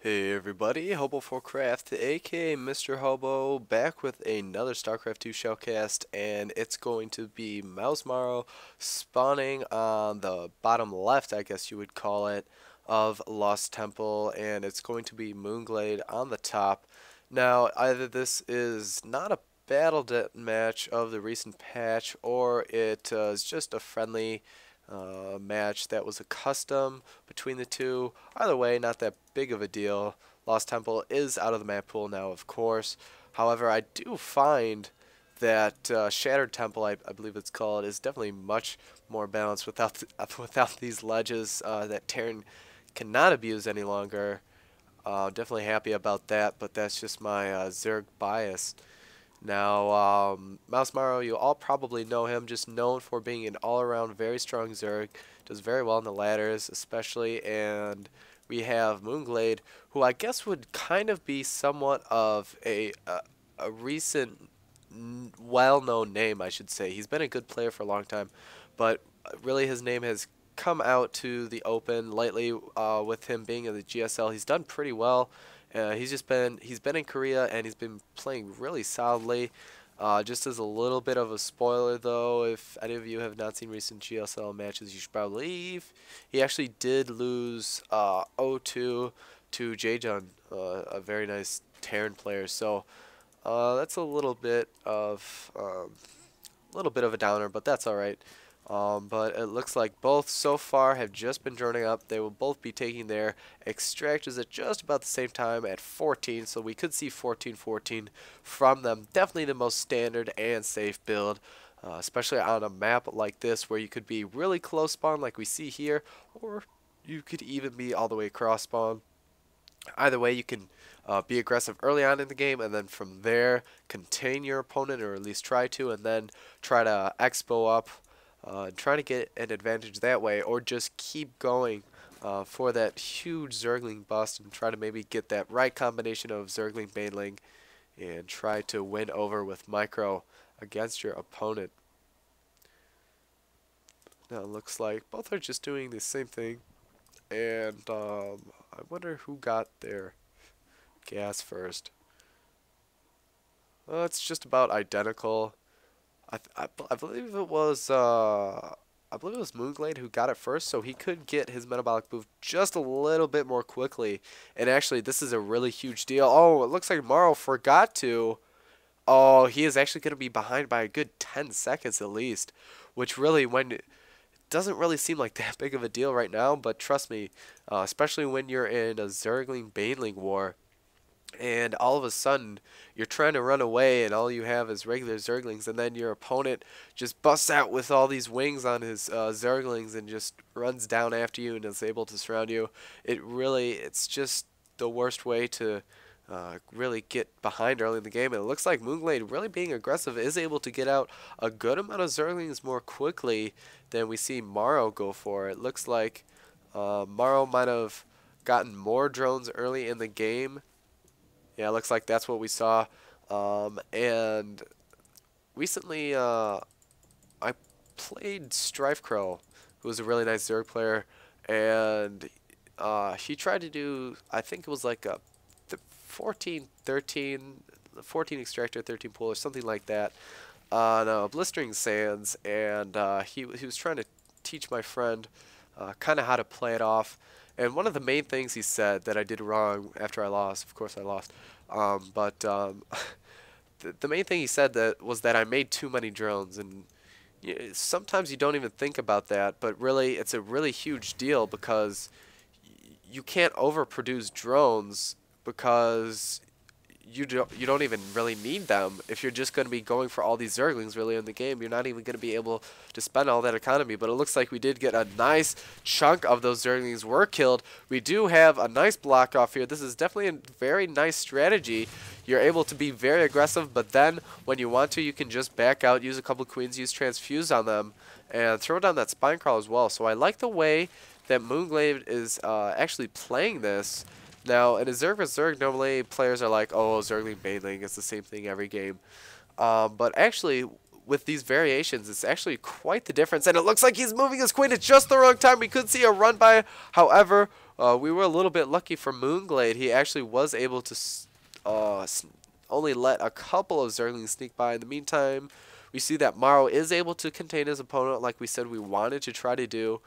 Hey everybody, Hobo4Craft, aka Mr. Hobo, back with another StarCraft 2 shoutcast, and it's going to be Mausmaro spawning on the bottom left, I guess you would call it, of Lost Temple, and it's going to be Moonglade on the top. Now, either this is not a battle match of the recent patch, or it uh, is just a friendly uh, match that was a custom between the two. Either way, not that big of a deal. Lost Temple is out of the map pool now, of course. However, I do find that uh, Shattered Temple, I, I, believe it's called, is definitely much more balanced without th without these ledges uh, that Terran cannot abuse any longer. Uh, definitely happy about that, but that's just my uh, Zerg bias. Now, um, Mausmaro, you all probably know him, just known for being an all-around very strong Zerg. Does very well in the ladders, especially, and we have Moonglade, who I guess would kind of be somewhat of a, a, a recent, well-known name, I should say. He's been a good player for a long time, but really his name has come out to the open lately uh, with him being in the GSL. He's done pretty well. Uh, he's just been he's been in Korea and he's been playing really solidly. Uh, just as a little bit of a spoiler, though, if any of you have not seen recent GSL matches, you should probably leave. He actually did lose uh, 0-2 to Jaejun, uh, a very nice Terran player. So uh, that's a little bit of um, a little bit of a downer, but that's all right. Um, but it looks like both so far have just been droning up. They will both be taking their extractors at just about the same time at 14, so we could see 14-14 from them. Definitely the most standard and safe build, uh, especially on a map like this where you could be really close spawn like we see here, or you could even be all the way cross spawn. Either way, you can uh, be aggressive early on in the game, and then from there, contain your opponent, or at least try to, and then try to expo up uh, try to get an advantage that way, or just keep going uh, for that huge Zergling bust and try to maybe get that right combination of Zergling Baneling and try to win over with Micro against your opponent. Now it looks like both are just doing the same thing, and um, I wonder who got their gas first. Well, it's just about identical. I, I, I believe it was uh, I believe it was Moonglade who got it first, so he could get his metabolic move just a little bit more quickly. And actually, this is a really huge deal. Oh, it looks like Morrow forgot to. Oh, he is actually going to be behind by a good 10 seconds at least, which really, when doesn't really seem like that big of a deal right now, but trust me, uh, especially when you're in a Zergling Baneling war, and all of a sudden you're trying to run away and all you have is regular zerglings and then your opponent just busts out with all these wings on his uh, zerglings and just runs down after you and is able to surround you. It really it's just the worst way to uh, really get behind early in the game and it looks like Moonglade really being aggressive is able to get out a good amount of zerglings more quickly than we see Morrow go for. It looks like uh, Morrow might have gotten more drones early in the game yeah, looks like that's what we saw. Um, and recently, uh, I played StrifeCro, who was a really nice Zerg player, and uh, he tried to do, I think it was like a 14, 13, 14 extractor, 13 pool, or something like that, on uh, Blistering Sands, and uh, he, he was trying to teach my friend uh, kind of how to play it off. And one of the main things he said that I did wrong after I lost, of course I lost, um, but um, the, the main thing he said that was that I made too many drones, and you sometimes you don't even think about that, but really it's a really huge deal because you can't overproduce drones because you don't you don't even really need them. If you're just going to be going for all these zerglings really in the game you're not even going to be able to spend all that economy. But it looks like we did get a nice chunk of those zerglings were killed. We do have a nice block off here. This is definitely a very nice strategy. You're able to be very aggressive but then when you want to you can just back out use a couple queens use transfuse on them and throw down that spine crawl as well. So I like the way that Moonglade is uh, actually playing this now, in a Zerg vs Zerg, normally players are like, oh, Zergling Baneling, it's the same thing every game. Um, but actually, with these variations, it's actually quite the difference. And it looks like he's moving his queen at just the wrong time. We could see a run by. However, Uh, we were a little bit lucky for Moonglade. He actually was able to uh, only let a couple of Zerglings sneak by. In the meantime, we see that Morrow is able to contain his opponent like we said we wanted to try to do.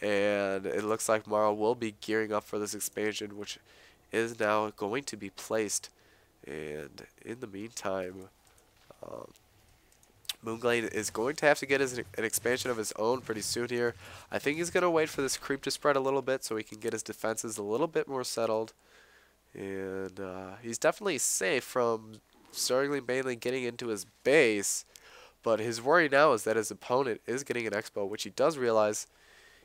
And it looks like Morrow will be gearing up for this expansion, which is now going to be placed. And in the meantime, um, Moonglade is going to have to get his, an expansion of his own pretty soon here. I think he's going to wait for this creep to spread a little bit so he can get his defenses a little bit more settled. And uh, he's definitely safe from Zergling mainly getting into his base. But his worry now is that his opponent is getting an X-Bow, which he does realize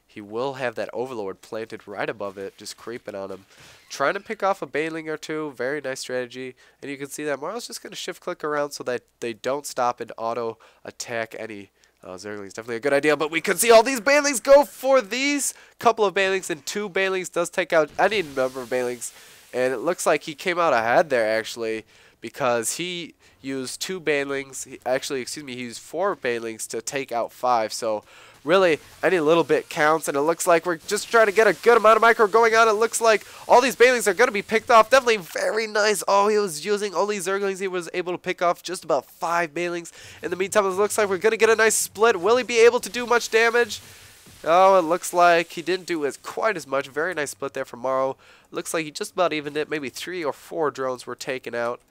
he will have that Overlord planted right above it, just creeping on him. Trying to pick off a Baneling or two, very nice strategy. And you can see that Morrow's just going to shift click around so that they don't stop and auto attack any uh, Zerglings. Definitely a good idea, but we can see all these Banelings go for these couple of Banelings, and two Banelings does take out any number of Banelings. And it looks like he came out ahead there, actually, because he used two Banelings. Actually, excuse me, he used four Banelings to take out five. So really any little bit counts and it looks like we're just trying to get a good amount of micro going on. It looks like all these Banelings are going to be picked off. Definitely very nice. Oh, he was using only Zerglings. He was able to pick off just about five Banelings. In the meantime, it looks like we're going to get a nice split. Will he be able to do much damage? Oh, it looks like he didn't do as quite as much. Very nice split there from Morrow. Looks like he just about evened it. Maybe three or four drones were taken out.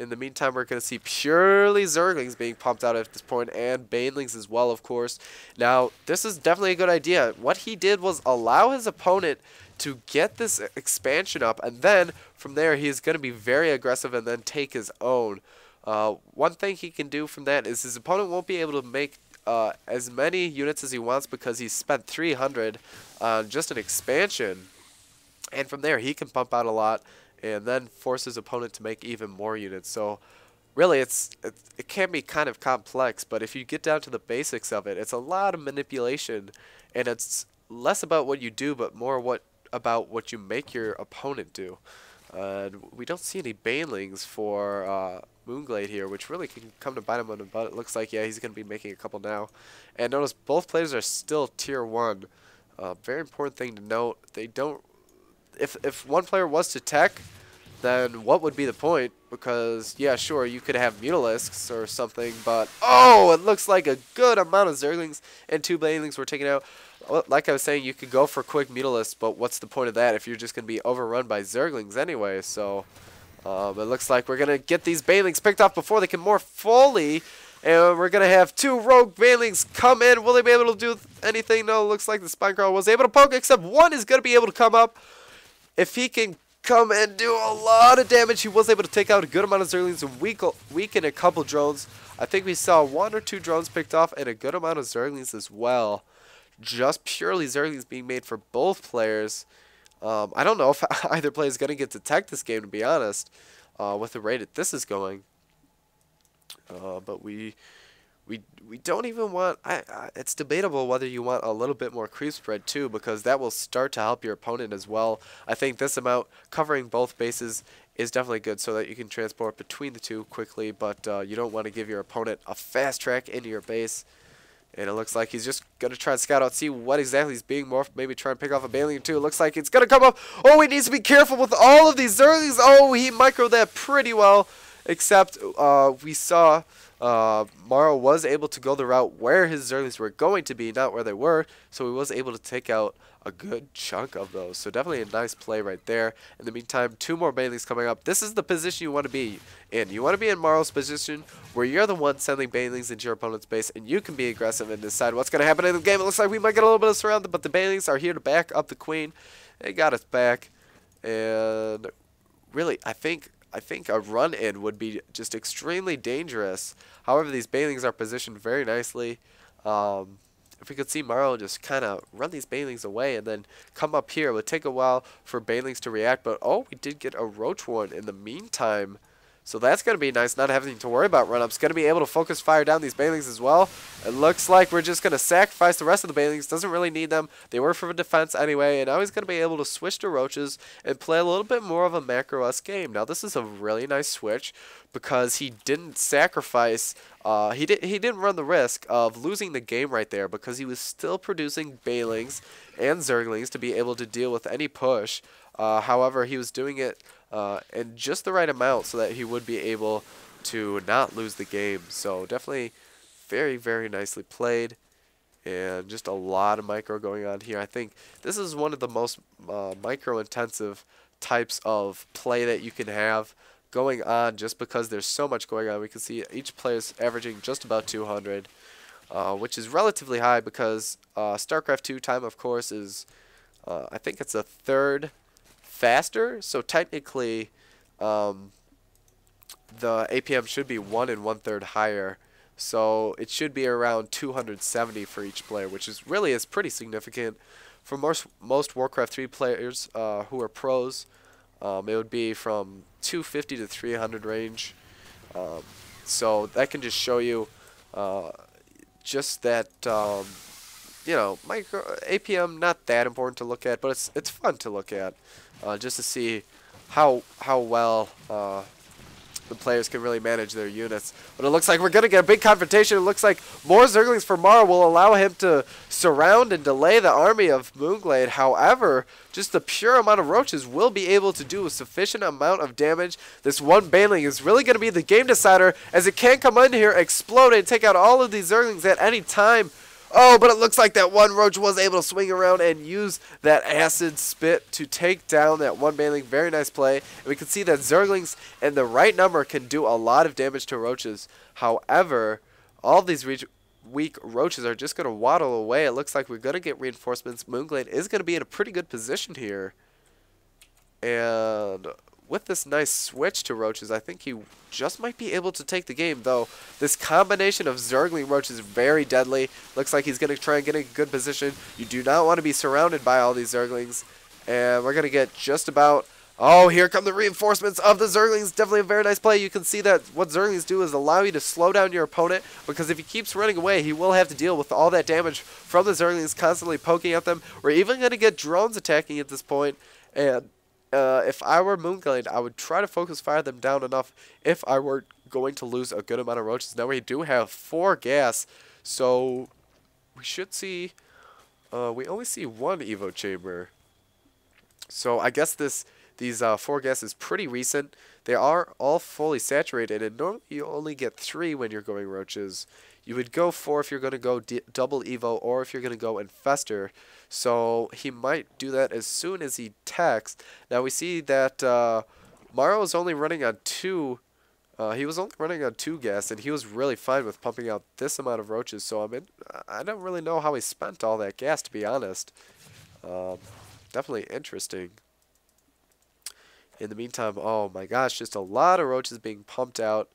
In the meantime, we're going to see purely Zerglings being pumped out at this point, and Banelings as well, of course. Now, this is definitely a good idea. What he did was allow his opponent to get this expansion up, and then from there, he's going to be very aggressive and then take his own. Uh, one thing he can do from that is his opponent won't be able to make uh, as many units as he wants because he spent 300 on just an expansion. And from there, he can pump out a lot and then force his opponent to make even more units. So really it's, it's, it can be kind of complex, but if you get down to the basics of it, it's a lot of manipulation and it's less about what you do but more what about what you make your opponent do. Uh, we don't see any Banelings for uh, Moonglade here, which really can come to bite him on the butt. It looks like, yeah, he's going to be making a couple now. And notice both players are still tier 1. Uh, very important thing to note, they don't if if one player was to tech, then what would be the point? Because, yeah, sure, you could have Mutalisks or something, but, oh, it looks like a good amount of Zerglings and two Banelings were taken out. Like I was saying, you could go for quick Mutalisks, but what's the point of that if you're just going to be overrun by Zerglings anyway? So, um, it looks like we're going to get these Banelings picked off before they can more fully, and we're going to have two Rogue Banelings come in. Will they be able to do anything? No, looks like the Spinecrawler was able to poke, except one is going to be able to come up if he can come and do a lot of damage, he was able to take out a good amount of Zerglings and weaken a couple drones. I think we saw one or two drones picked off and a good amount of Zerglings as well. Just purely Zerglings being made for both players. Um, I don't know if either player is going to get to tech this game, to be honest, uh, with the rate that this is going. Uh, but we we we don't even want. I, I, it's debatable whether you want a little bit more creep spread too, because that will start to help your opponent as well. I think this amount covering both bases is definitely good, so that you can transport between the two quickly. But uh, you don't want to give your opponent a fast track into your base. And it looks like he's just going to try and scout out, see what exactly he's being morphed, maybe try and pick off a Baneling too. It looks like it's going to come up. Oh, he needs to be careful with all of these Zerglings. Oh, he microed that pretty well, except uh, we saw uh, Morrow was able to go the route where his Zerglings were going to be, not where they were, so he was able to take out a good chunk of those. So definitely a nice play right there. In the meantime, two more Banelings coming up. This is the position you want to be in. You want to be in Morrow's position where you're the one sending Banelings into your opponent's base and you can be aggressive and decide what's going to happen in the game. It looks like we might get a little bit of surrounded, but the Banelings are here to back up the Queen. They got us back. And really, I think I think a run in would be just extremely dangerous. However, these Banelings are positioned very nicely. Um, if we could see Morrow just kind of run these Banelings away and then come up here, it would take a while for Banelings to react. But, oh, we did get a Roach one in the meantime. So that's going to be nice, not having to worry about run-ups. Going to be able to focus fire down these Banelings as well. It looks like we're just going to sacrifice the rest of the Banelings. Doesn't really need them. They were for defense anyway, and now he's going to be able to switch to Roaches and play a little bit more of a macro-esque game. Now, this is a really nice switch because he didn't sacrifice uh, he did he didn't run the risk of losing the game right there because he was still producing Banelings and Zerglings to be able to deal with any push. Uh, however, he was doing it uh, in just the right amount so that he would be able to not lose the game. So definitely very, very nicely played. And just a lot of micro going on here. I think this is one of the most uh, micro-intensive types of play that you can have going on just because there's so much going on. We can see each player is averaging just about 200, uh, which is relatively high because uh, StarCraft 2 time, of course, is, uh, I think it's a third faster. So technically, um, the APM should be one and one third higher. So it should be around 270 for each player, which is really is pretty significant. For most most Warcraft 3 players uh, who are pros, um, it would be from 250 to 300 range. Um, so that can just show you uh, just that um, you know micro APM not that important to look at, but it's it's fun to look at uh, just to see how how well uh, the players can really manage their units. But it looks like we're going to get a big confrontation. It looks like more Zerglings for Morrow will allow him to surround and delay the army of Moonglade. However, just the pure amount of roaches will be able to do a sufficient amount of damage. This one Baneling is really going to be the game decider as it can come in here, explode, and take out all of these Zerglings at any time. Oh, but it looks like that one roach was able to swing around and use that acid spit to take down that one baneling. Very nice play. And we can see that Zerglings and the right number can do a lot of damage to roaches. However, all these weak roaches are just going to waddle away. It looks like we're going to get reinforcements. Moonglade is going to be in a pretty good position here. And with this nice switch to Roaches, I think he just might be able to take the game, though this combination of Zergling Roach is very deadly. Looks like he's going to try and get a good position. You do not want to be surrounded by all these Zerglings. And we're going to get just about... Oh, here come the reinforcements of the Zerglings. Definitely a very nice play. You can see that what Zerglings do is allow you to slow down your opponent because if he keeps running away, he will have to deal with all that damage from the Zerglings constantly poking at them. We're even going to get drones attacking at this point, and uh, if I were Moonglade, I would try to focus fire them down enough if I were going to lose a good amount of roaches. Now we do have four gas, so we should see, uh, we only see one Evo chamber. So I guess this these uh, four gas is pretty recent. They are all fully saturated, and normally you only get three when you're going roaches. You would go four if you're going to go double Evo, or if you're going to go Infestor. So he might do that as soon as he texts. Now we see that uh, Morrow is only running on two. Uh, he was only running on two gas, and he was really fine with pumping out this amount of roaches. So I mean, I don't really know how he spent all that gas, to be honest. Um, definitely interesting. In the meantime, oh my gosh, just a lot of roaches being pumped out.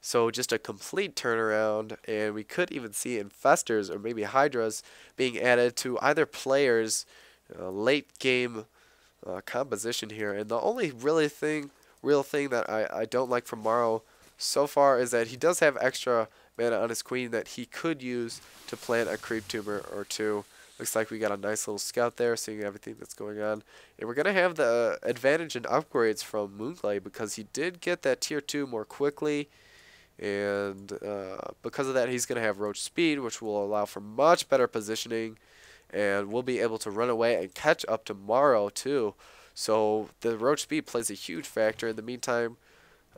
So just a complete turnaround, and we could even see infestors or maybe hydras being added to either player's uh, late game uh, composition here. And the only really thing, real thing that I, I don't like from Morrow so far is that he does have extra mana on his queen that he could use to plant a creep tumor or two. Looks like we got a nice little scout there, seeing everything that's going on. And we're going to have the advantage in upgrades from Moonglade because he did get that tier 2 more quickly and uh, because of that he's going to have roach speed which will allow for much better positioning. And we'll be able to run away and catch up tomorrow too. So the roach speed plays a huge factor. In the meantime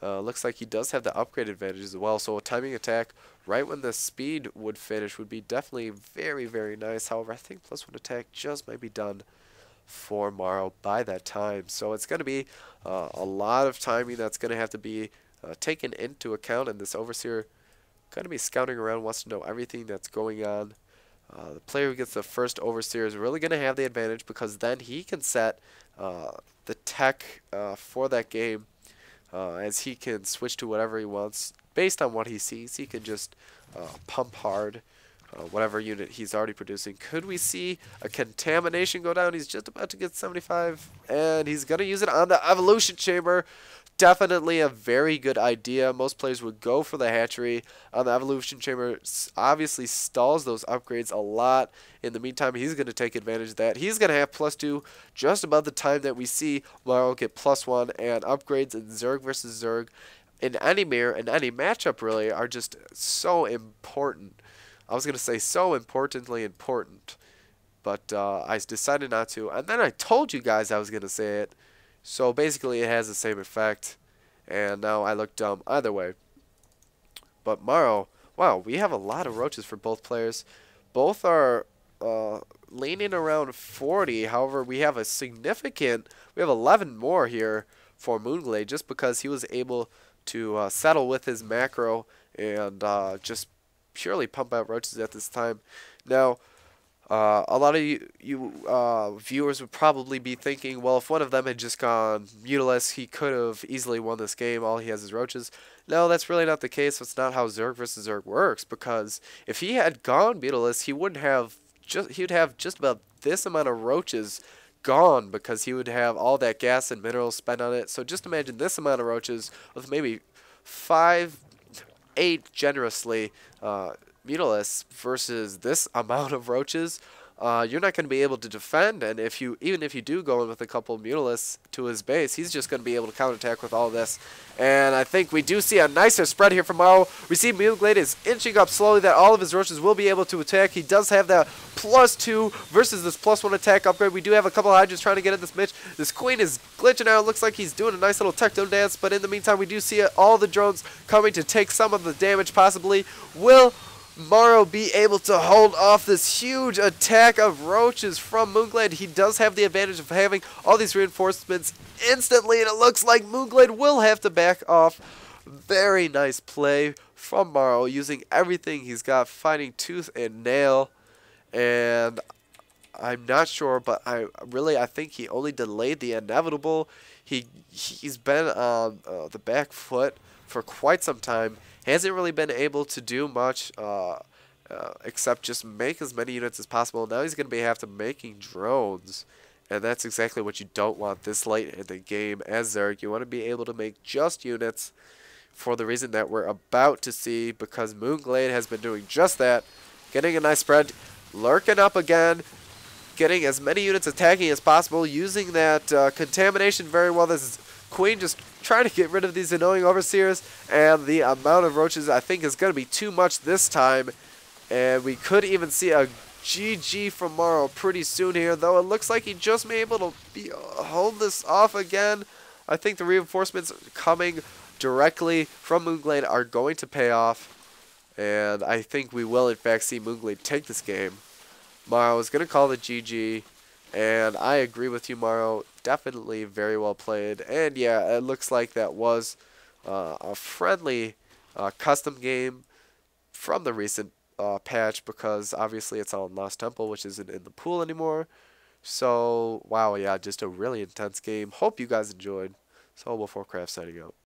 uh, looks like he does have the upgrade advantage as well. So a timing attack right when the speed would finish would be definitely very very nice. However I think plus one attack just might be done for Morrow by that time. So it's going to be uh, a lot of timing that's going to have to be uh, taken into account, and this overseer going to be scouting around, wants to know everything that's going on. Uh, the player who gets the first overseer is really going to have the advantage because then he can set uh, the tech uh, for that game uh, as he can switch to whatever he wants based on what he sees. He can just uh, pump hard. Uh, whatever unit he's already producing. Could we see a contamination go down? He's just about to get 75, and he's going to use it on the evolution chamber definitely a very good idea. Most players would go for the hatchery. Um, the evolution chamber obviously stalls those upgrades a lot. In the meantime, he's going to take advantage of that. He's going to have plus two just about the time that we see Morrow get plus one and upgrades in Zerg versus Zerg in any mirror and any matchup really are just so important. I was going to say so importantly important, but uh, I decided not to. And then I told you guys I was going to say it. So basically it has the same effect. And now I look dumb either way. But Morrow, wow, we have a lot of roaches for both players. Both are uh, leaning around 40. However, we have a significant, we have 11 more here for Moonglade just because he was able to uh, settle with his macro and uh, just purely pump out roaches at this time. Now, uh, a lot of you, you uh, viewers would probably be thinking, well, if one of them had just gone Mutalisk, he could have easily won this game. All he has is roaches. No, that's really not the case. That's not how Zerg versus Zerg works. Because if he had gone Mutalisk, he wouldn't have just he would have just about this amount of roaches gone because he would have all that gas and minerals spent on it. So just imagine this amount of roaches with maybe five, eight generously uh, Mutalisks versus this amount of roaches uh, you're not going to be able to defend. And if you, even if you do go in with a couple of Mutalisks to his base, he's just going to be able to counterattack with all this. And I think we do see a nicer spread here from Morrow. We see Moonglade is inching up slowly that all of his roaches will be able to attack. He does have that plus two versus this plus one attack upgrade. We do have a couple of Hydras trying to get at this Mitch. This Queen is glitching out. Looks like he's doing a nice little techno dance. But in the meantime, we do see all the drones coming to take some of the damage possibly. Will Morrow be able to hold off this huge attack of roaches from Moonglade. He does have the advantage of having all these reinforcements instantly, and it looks like Moonglade will have to back off. Very nice play from Morrow, using everything he's got, fighting tooth and nail. And I'm not sure, but I really I think he only delayed the inevitable. He he's been on uh, the back foot for quite some time hasn't really been able to do much uh, uh, except just make as many units as possible. Now he's going to be have to making drones, and that's exactly what you don't want this late in the game as Zerg. You want to be able to make just units for the reason that we're about to see because Moonglade has been doing just that, getting a nice spread, lurking up again, getting as many units attacking as possible, using that uh, contamination very well. This is Queen just trying to get rid of these annoying overseers, and the amount of roaches I think is going to be too much this time, and we could even see a GG from Morrow pretty soon here, though it looks like he just may be able to be, uh, hold this off again. I think the reinforcements coming directly from Moonglade are going to pay off, and I think we will in fact see Moonglade take this game. Morrow is going to call the GG. And I agree with you, Morrow. Definitely very well played. And yeah, it looks like that was uh, a friendly uh, custom game from the recent uh, patch because obviously it's on Lost Temple, which isn't in the pool anymore. So, wow, yeah, just a really intense game. Hope you guys enjoyed. So, Hobo4Craft signing out.